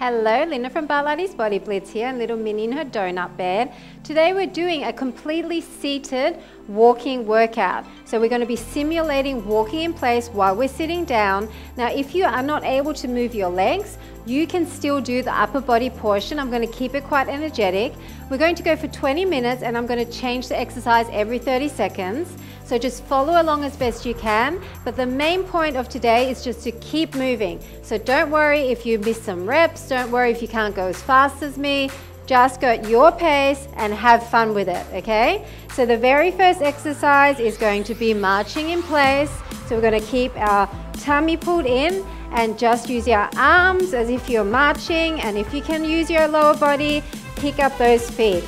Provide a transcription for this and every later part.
Hello, Linda from Barlates Body Blitz here and little Minnie in her donut bed. Today we're doing a completely seated walking workout. So we're going to be simulating walking in place while we're sitting down. Now if you are not able to move your legs, you can still do the upper body portion. I'm going to keep it quite energetic. We're going to go for 20 minutes and I'm going to change the exercise every 30 seconds. So just follow along as best you can. But the main point of today is just to keep moving. So don't worry if you miss some reps. Don't worry if you can't go as fast as me. Just go at your pace and have fun with it, okay? So the very first exercise is going to be marching in place. So we're gonna keep our tummy pulled in and just use your arms as if you're marching and if you can use your lower body, pick up those feet.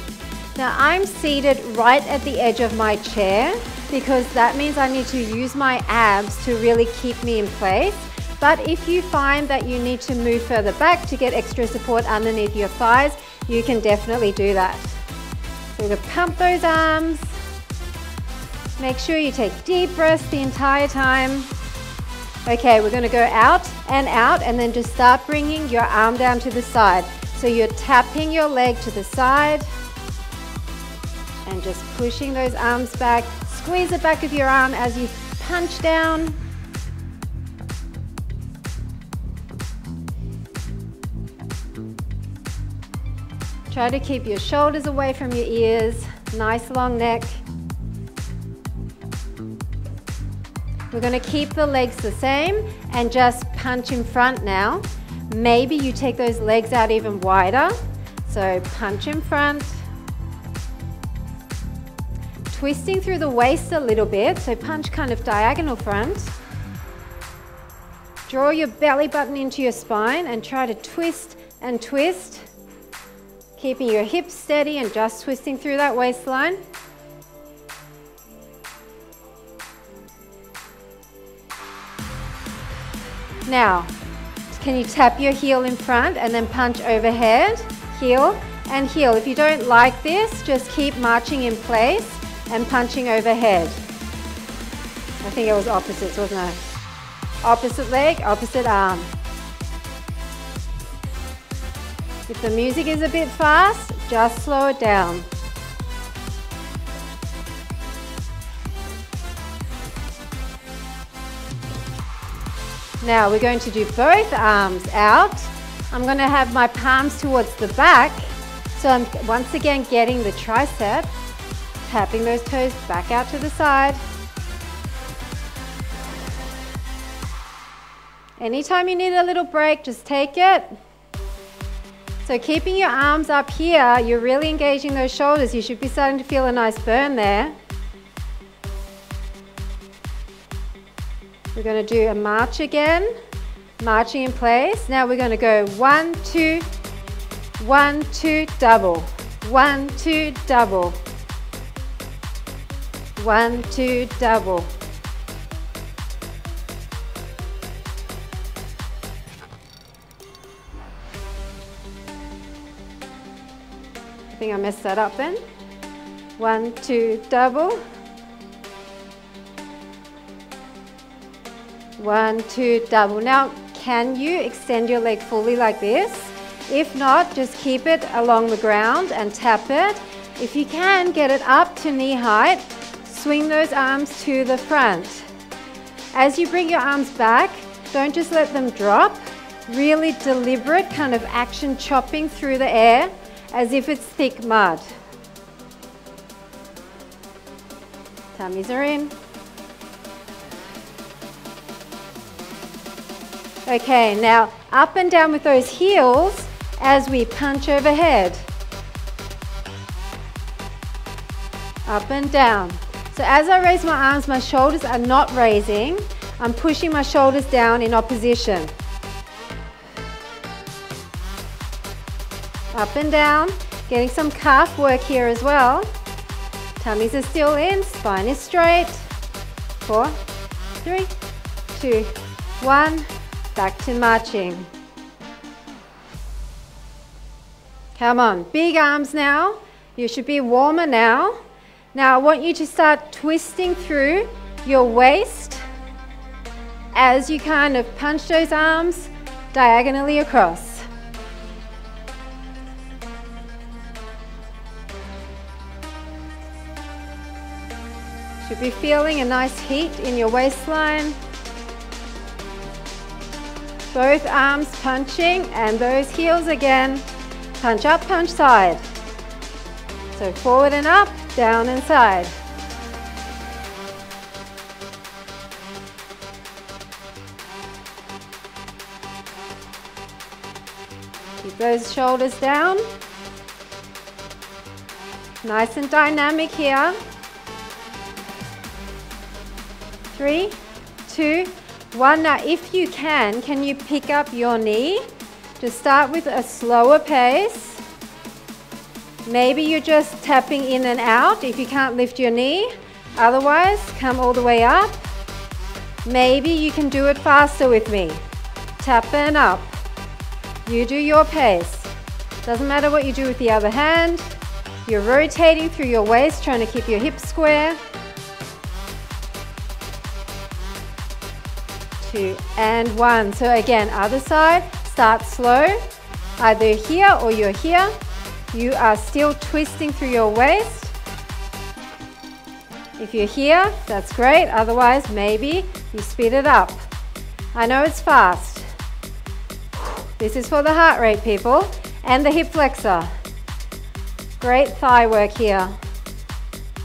Now I'm seated right at the edge of my chair because that means I need to use my abs to really keep me in place. But if you find that you need to move further back to get extra support underneath your thighs, you can definitely do that. So we're gonna pump those arms. Make sure you take deep breaths the entire time. Okay, we're gonna go out and out and then just start bringing your arm down to the side. So you're tapping your leg to the side and just pushing those arms back Squeeze the back of your arm as you punch down. Try to keep your shoulders away from your ears, nice long neck. We're going to keep the legs the same and just punch in front now. Maybe you take those legs out even wider. So punch in front twisting through the waist a little bit, so punch kind of diagonal front. Draw your belly button into your spine and try to twist and twist, keeping your hips steady and just twisting through that waistline. Now, can you tap your heel in front and then punch overhead, heel and heel. If you don't like this, just keep marching in place and punching overhead. I think it was opposites, wasn't it? Opposite leg, opposite arm. If the music is a bit fast, just slow it down. Now we're going to do both arms out. I'm going to have my palms towards the back. So I'm once again getting the tricep tapping those toes back out to the side. Anytime you need a little break, just take it. So keeping your arms up here, you're really engaging those shoulders. You should be starting to feel a nice burn there. We're going to do a march again, marching in place. Now we're going to go one, two, one, two, double, one, two, double, one, two, double. I think I messed that up then. One, two, double. One, two, double. Now, can you extend your leg fully like this? If not, just keep it along the ground and tap it. If you can, get it up to knee height Swing those arms to the front. As you bring your arms back, don't just let them drop. Really deliberate kind of action chopping through the air as if it's thick mud. Tummies are in. Okay, now up and down with those heels as we punch overhead. Up and down. So as I raise my arms, my shoulders are not raising. I'm pushing my shoulders down in opposition. Up and down, getting some calf work here as well. Tummies are still in, spine is straight. Four, three, two, one. Back to marching. Come on, big arms now. You should be warmer now. Now I want you to start twisting through your waist as you kind of punch those arms diagonally across. Should be feeling a nice heat in your waistline. Both arms punching and those heels again. Punch up, punch side. So forward and up, down and side. Keep those shoulders down. Nice and dynamic here. Three, two, one. Now, if you can, can you pick up your knee? Just start with a slower pace. Maybe you're just tapping in and out if you can't lift your knee. Otherwise, come all the way up. Maybe you can do it faster with me. Tap and up. You do your pace. Doesn't matter what you do with the other hand. You're rotating through your waist, trying to keep your hips square. Two and one. So again, other side, start slow. Either here or you're here. You are still twisting through your waist. If you're here, that's great. Otherwise, maybe you speed it up. I know it's fast. This is for the heart rate, people, and the hip flexor. Great thigh work here.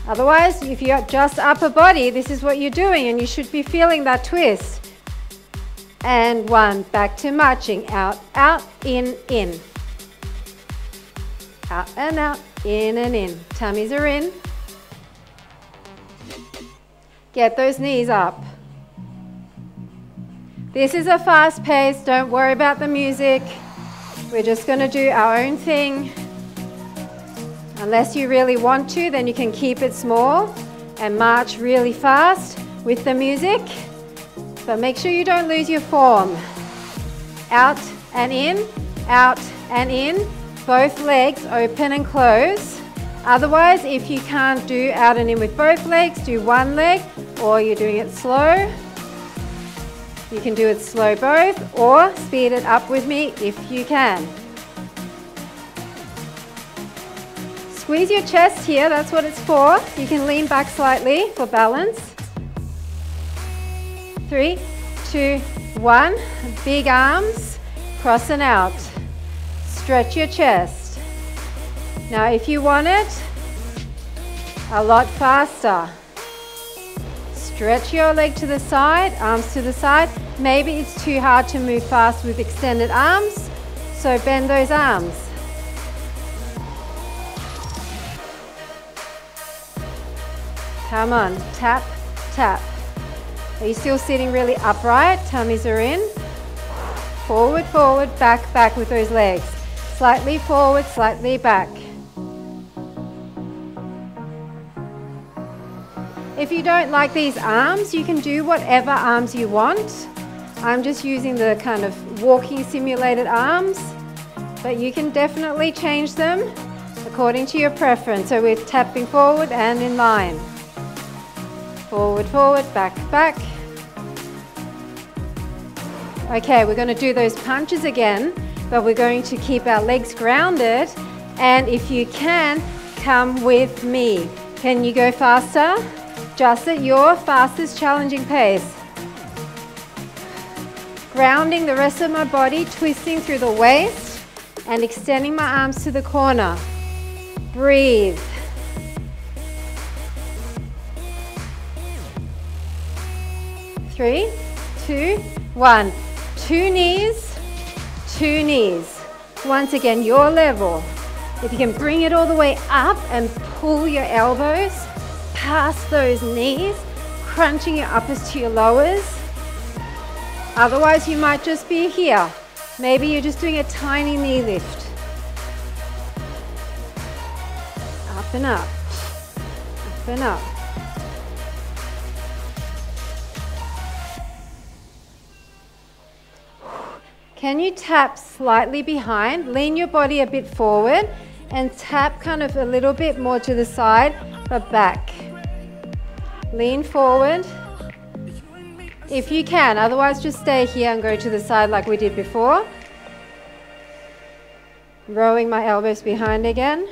Otherwise, if you're just upper body, this is what you're doing, and you should be feeling that twist. And one, back to marching. Out, out, in, in. Out and out, in and in. Tummies are in. Get those knees up. This is a fast pace, don't worry about the music. We're just gonna do our own thing. Unless you really want to, then you can keep it small and march really fast with the music. But make sure you don't lose your form. Out and in, out and in. Both legs open and close. Otherwise, if you can't do out and in with both legs, do one leg or you're doing it slow. You can do it slow both or speed it up with me if you can. Squeeze your chest here, that's what it's for. You can lean back slightly for balance. Three, two, one. Big arms, cross and out. Stretch your chest. Now if you want it a lot faster, Stretch your leg to the side, arms to the side. Maybe it's too hard to move fast with extended arms, so bend those arms. Come on, tap, tap. Are you still sitting really upright? Tummies are in. Forward, forward, back, back with those legs. Slightly forward, slightly back. If you don't like these arms, you can do whatever arms you want. I'm just using the kind of walking simulated arms, but you can definitely change them according to your preference. So we're tapping forward and in line. Forward, forward, back, back. Okay, we're going to do those punches again, but we're going to keep our legs grounded. And if you can, come with me. Can you go faster? just at your fastest challenging pace. Grounding the rest of my body, twisting through the waist and extending my arms to the corner. Breathe. Three, two, one. Two knees, two knees. Once again, your level. If you can bring it all the way up and pull your elbows, past those knees, crunching your uppers to your lowers. Otherwise, you might just be here. Maybe you're just doing a tiny knee lift. Up and up, up and up. Can you tap slightly behind? Lean your body a bit forward and tap kind of a little bit more to the side, but back. Lean forward if you can, otherwise just stay here and go to the side like we did before. Rowing my elbows behind again.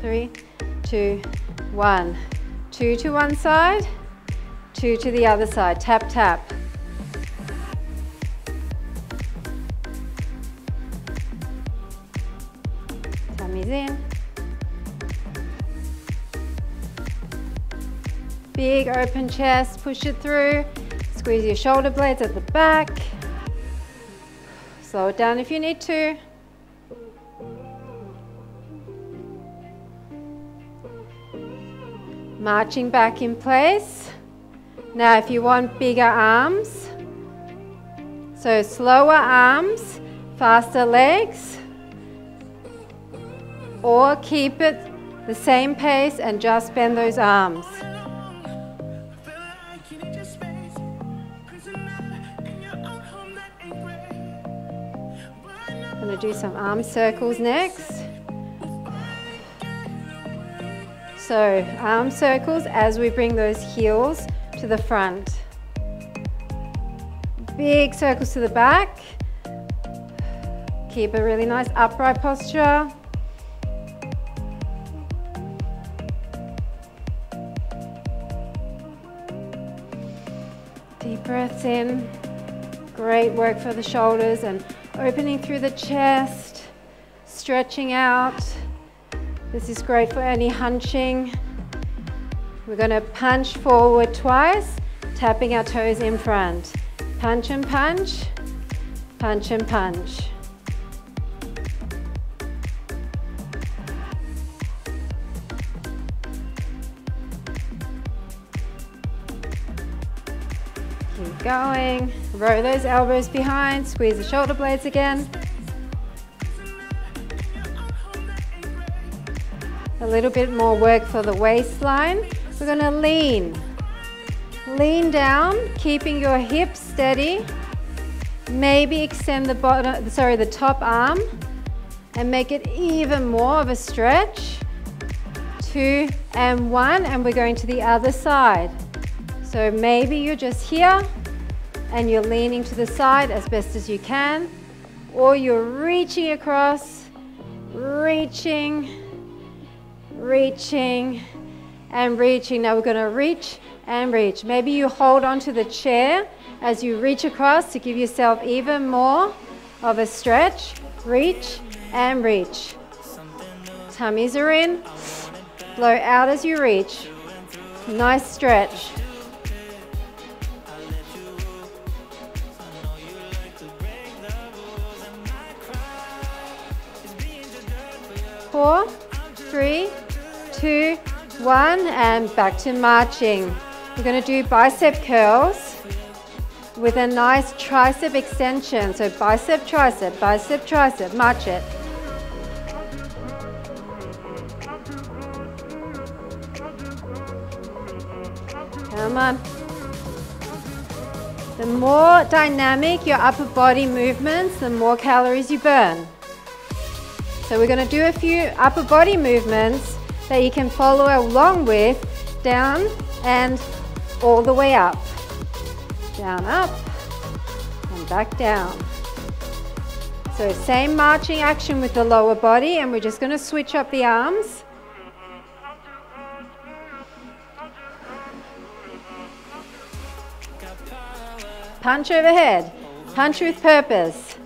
three, two, one. Two to one side, two to the other side. Tap, tap. Tummy's in. Big open chest, push it through. Squeeze your shoulder blades at the back. Slow it down if you need to. Marching back in place. Now if you want bigger arms, so slower arms, faster legs, or keep it the same pace and just bend those arms. I'm going to do some arm circles next. So arm circles as we bring those heels to the front. Big circles to the back. Keep a really nice upright posture. Deep breaths in. Great work for the shoulders and opening through the chest, stretching out. This is great for any hunching. We're going to punch forward twice, tapping our toes in front. Punch and punch, punch and punch. Keep going. Row those elbows behind, squeeze the shoulder blades again. Little bit more work for the waistline. We're to lean. Lean down, keeping your hips steady. Maybe extend the bottom, sorry, the top arm and make it even more of a stretch. Two and one, and we're going to the other side. So maybe you're just here and you're leaning to the side as best as you can, or you're reaching across, reaching, reaching, and reaching. Now we're going to reach and reach. Maybe you hold onto the chair as you reach across to give yourself even more of a stretch. Reach and reach. Tummies are in. Blow out as you reach. Nice stretch. Four, three, two, one, and back to marching. We're going to do bicep curls with a nice tricep extension. So bicep, tricep, bicep, tricep, march it. Come on. The more dynamic your upper body movements, the more calories you burn. So we're going to do a few upper body movements that you can follow along with down and all the way up. Down, up, and back down. So same marching action with the lower body and we're just going to switch up the arms. Punch overhead. Punch with purpose.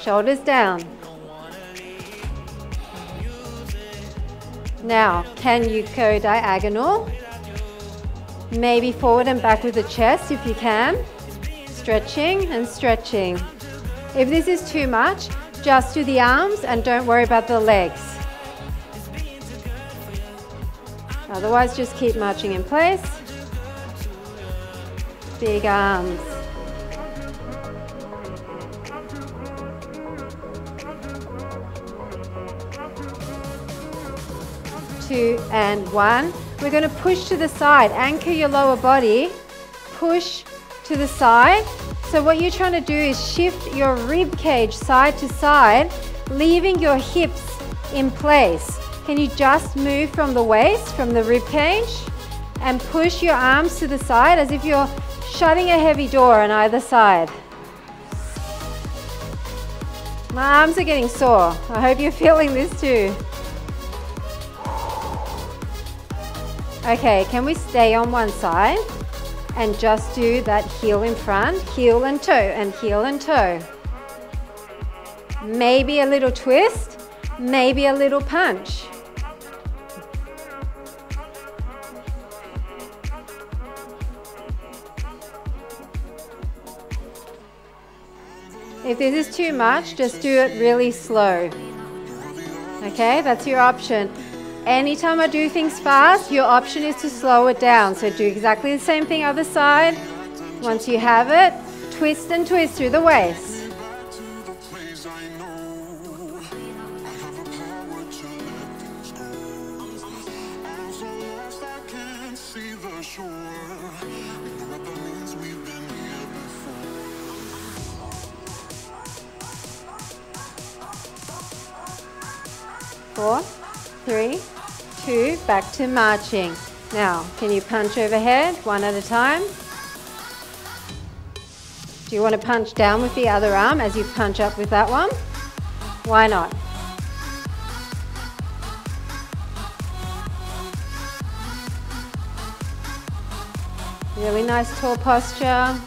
Shoulders down. Now, can you go diagonal? Maybe forward and back with the chest if you can. Stretching and stretching. If this is too much, just do the arms and don't worry about the legs. Otherwise, just keep marching in place. Big arms. Two, and one. We're going to push to the side. Anchor your lower body. Push to the side. So what you're trying to do is shift your rib cage side to side, leaving your hips in place. Can you just move from the waist, from the rib cage, and push your arms to the side as if you're shutting a heavy door on either side. My arms are getting sore. I hope you're feeling this too. Okay, can we stay on one side and just do that heel in front, heel and toe, and heel and toe. Maybe a little twist, maybe a little punch. If this is too much, just do it really slow. Okay, that's your option. Anytime I do things fast, your option is to slow it down. So do exactly the same thing other side. Once you have it, twist and twist through the waist. four, three, two, back to marching. Now, can you punch overhead one at a time? Do you want to punch down with the other arm as you punch up with that one? Why not? Really nice tall posture.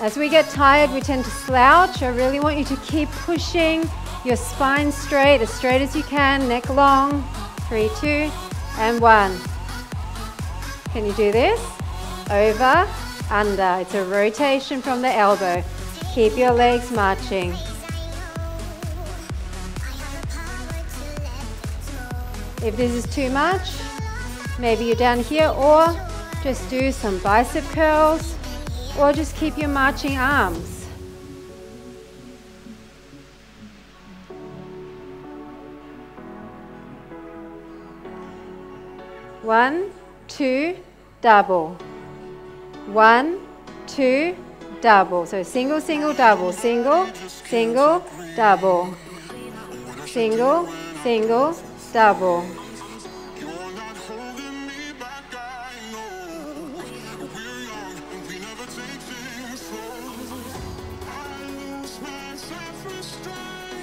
As we get tired, we tend to slouch. I really want you to keep pushing your spine straight, as straight as you can, neck long. Three, two, and one. Can you do this? Over, under. It's a rotation from the elbow. Keep your legs marching. If this is too much, maybe you're down here or just do some bicep curls or just keep your marching arms. One, two, double. One, two, double. So single, single, double, single, single, double. Single, single, double.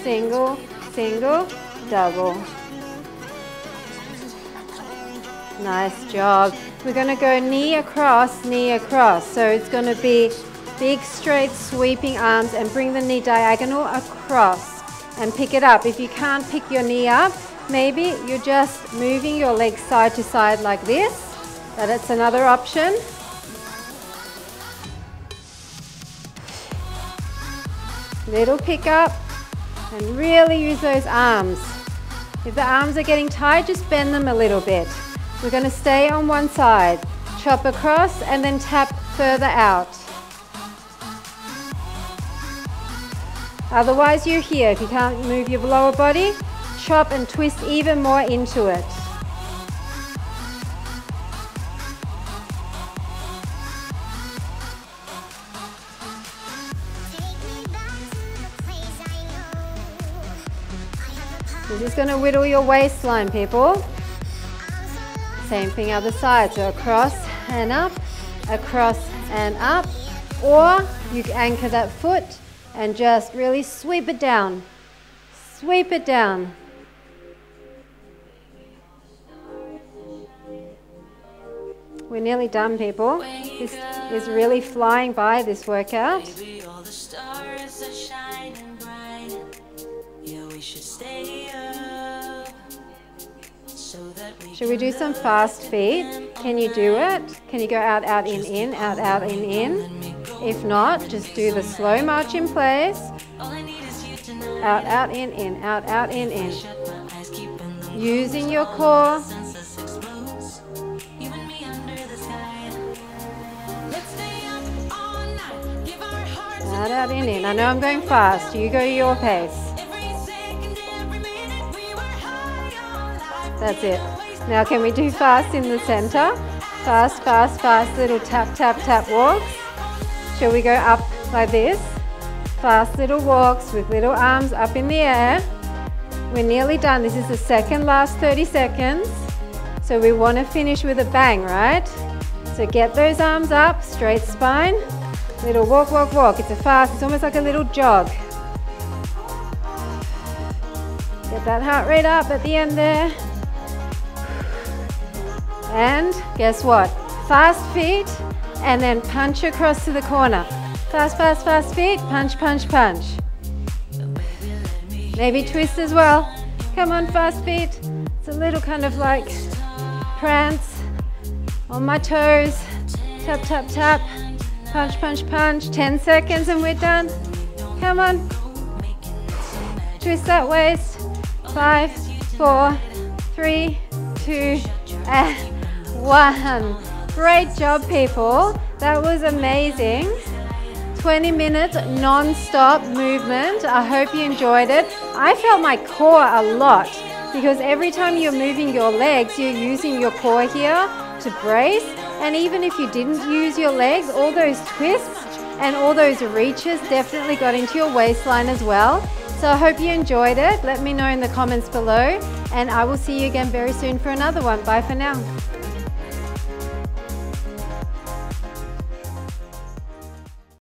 Single, single, double. Nice job. We're going to go knee across, knee across. So it's going to be big straight sweeping arms and bring the knee diagonal across and pick it up. If you can't pick your knee up, maybe you're just moving your legs side to side like this. But it's another option. Little pick up and really use those arms. If the arms are getting tight, just bend them a little bit. We're going to stay on one side, chop across and then tap further out. Otherwise you're here. If you can't move your lower body, chop and twist even more into it. This is going to whittle your waistline, people. Same thing other side, so across and up, across and up, or you anchor that foot and just really sweep it down. Sweep it down. We're nearly done, people. This is really flying by, this workout. Should we do some fast feet? Can you do it? Can you go out, out, in, in, out, out, in, in? If not, just do the slow march in place. Out, out, in, in, out, out, in, in. Using your core. Out, out, in, in. I know I'm going fast. You go your pace. That's it. Now can we do fast in the center? Fast, fast, fast, little tap, tap, tap walks. Shall we go up like this? Fast little walks with little arms up in the air. We're nearly done. This is the second last 30 seconds. So we want to finish with a bang, right? So get those arms up, straight spine. Little walk, walk, walk. It's a fast, it's almost like a little jog. Get that heart rate up at the end there. And guess what? Fast feet and then punch across to the corner. Fast, fast, fast feet, punch, punch, punch. Maybe twist as well. Come on, fast feet. It's a little kind of like prance on my toes. Tap, tap, tap. Punch, punch, punch. 10 seconds and we're done. Come on. Twist that waist. Five, four, three, two, and one. Great job, people. That was amazing. 20 minutes non-stop movement. I hope you enjoyed it. I felt my core a lot because every time you're moving your legs, you're using your core here to brace. And even if you didn't use your legs, all those twists and all those reaches definitely got into your waistline as well. So I hope you enjoyed it. Let me know in the comments below and I will see you again very soon for another one. Bye for now.